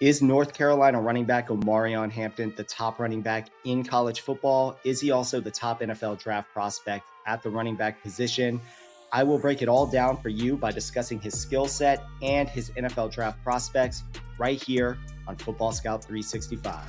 Is North Carolina running back Omarion Hampton the top running back in college football? Is he also the top NFL draft prospect at the running back position? I will break it all down for you by discussing his skill set and his NFL draft prospects right here on Football Scout 365.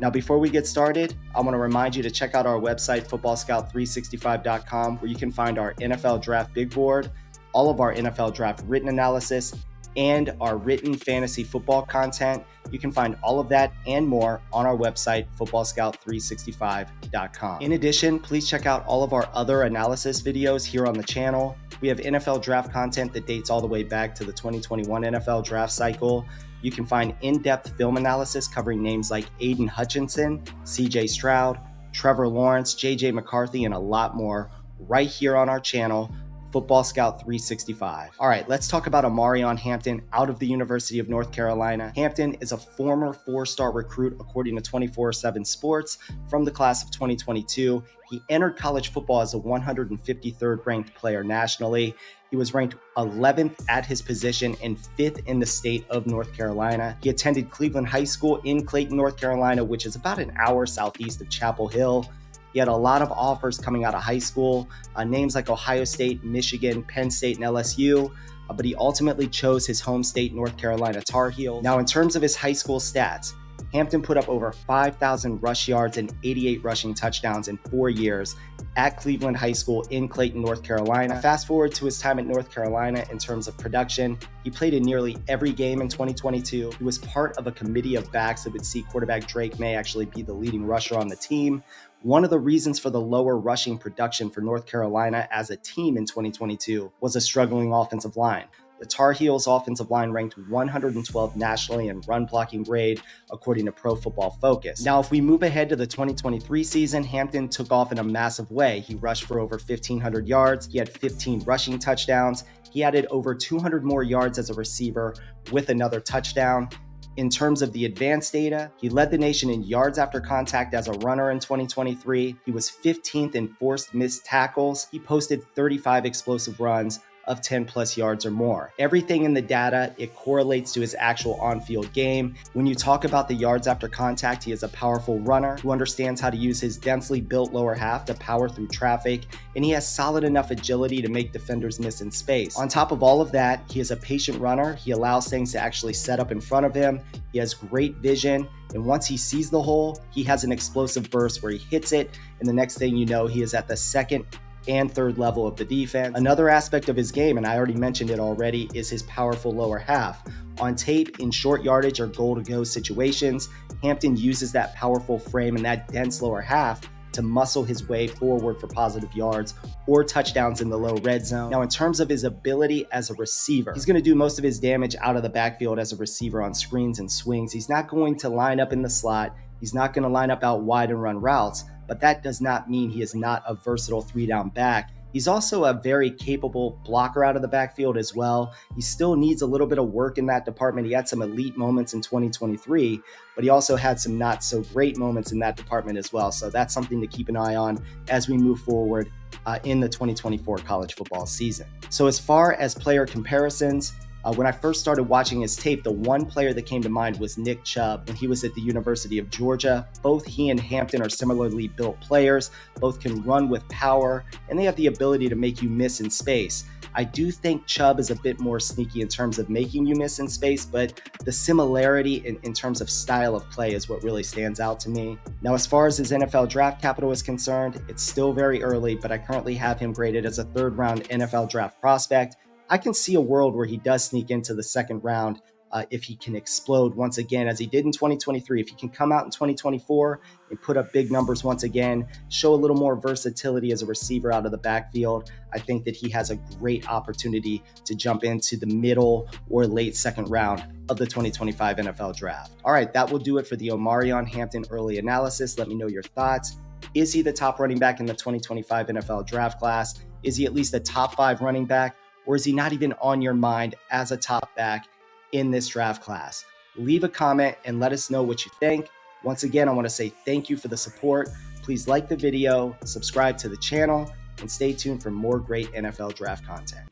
Now, before we get started, I want to remind you to check out our website, footballscout365.com, where you can find our NFL draft big board, all of our NFL draft written analysis, and our written fantasy football content. You can find all of that and more on our website, footballscout365.com. In addition, please check out all of our other analysis videos here on the channel. We have NFL draft content that dates all the way back to the 2021 NFL draft cycle. You can find in depth film analysis covering names like Aidan Hutchinson, CJ Stroud, Trevor Lawrence, JJ McCarthy, and a lot more right here on our channel. Football Scout 365. All right, let's talk about Omarion Hampton out of the University of North Carolina. Hampton is a former four star recruit, according to 24 7 Sports, from the class of 2022. He entered college football as a 153rd ranked player nationally. He was ranked 11th at his position and 5th in the state of North Carolina. He attended Cleveland High School in Clayton, North Carolina, which is about an hour southeast of Chapel Hill. He had a lot of offers coming out of high school, uh, names like Ohio State, Michigan, Penn State, and LSU, uh, but he ultimately chose his home state, North Carolina Tar Heels. Now, in terms of his high school stats, Hampton put up over 5,000 rush yards and 88 rushing touchdowns in four years at Cleveland High School in Clayton, North Carolina. Fast forward to his time at North Carolina in terms of production, he played in nearly every game in 2022. He was part of a committee of backs that would see quarterback Drake Maye actually be the leading rusher on the team. One of the reasons for the lower rushing production for North Carolina as a team in 2022 was a struggling offensive line. The Tar Heels offensive line ranked 112 nationally in run blocking grade, according to Pro Football Focus. Now, if we move ahead to the 2023 season, Hampton took off in a massive way. He rushed for over 1,500 yards, he had 15 rushing touchdowns, he added over 200 more yards as a receiver with another touchdown. In terms of the advanced data, he led the nation in yards after contact as a runner in 2023. He was 15th in forced missed tackles. He posted 35 explosive runs, of 10 plus yards or more. Everything in the data, it correlates to his actual on field game. When you talk about the yards after contact, he is a powerful runner who understands how to use his densely built lower half to power through traffic, and he has solid enough agility to make defenders miss in space. On top of all of that, he is a patient runner. He allows things to actually set up in front of him. He has great vision. And once he sees the hole, he has an explosive burst where he hits it. And the next thing you know, he is at the second and third level of the defense. Another aspect of his game, and I already mentioned it already, is his powerful lower half. On tape, in short yardage or goal to go situations, Hampton uses that powerful frame and that dense lower half to muscle his way forward for positive yards or touchdowns in the low red zone. Now, in terms of his ability as a receiver, he's going to do most of his damage out of the backfield as a receiver on screens and swings. He's not going to line up in the slot. He's not going to line up out wide and run routes, but that does not mean he is not a versatile three down back. He's also a very capable blocker out of the backfield as well. He still needs a little bit of work in that department. He had some elite moments in 2023, but he also had some not so great moments in that department as well. So that's something to keep an eye on as we move forward uh, in the 2024 college football season. So, as far as player comparisons, uh, when I first started watching his tape, the one player that came to mind was Nick Chubb when he was at the University of Georgia. Both he and Hampton are similarly built players. Both can run with power, and they have the ability to make you miss in space. I do think Chubb is a bit more sneaky in terms of making you miss in space, but the similarity in, in terms of style of play is what really stands out to me. Now, as far as his NFL draft capital is concerned, it's still very early, but I currently have him graded as a third round NFL draft prospect. I can see a world where he does sneak into the second round uh, if he can explode once again, as he did in 2023. If he can come out in 2024 and put up big numbers once again, show a little more versatility as a receiver out of the backfield, I think that he has a great opportunity to jump into the middle or late second round of the 2025 NFL draft. All right, that will do it for the Omarion Hampton early analysis. Let me know your thoughts. Is he the top running back in the 2025 NFL draft class? Is he at least a top five running back? Or is he not even on your mind as a top back in this draft class? Leave a comment and let us know what you think. Once again, I want to say thank you for the support. Please like the video, subscribe to the channel, and stay tuned for more great NFL draft content.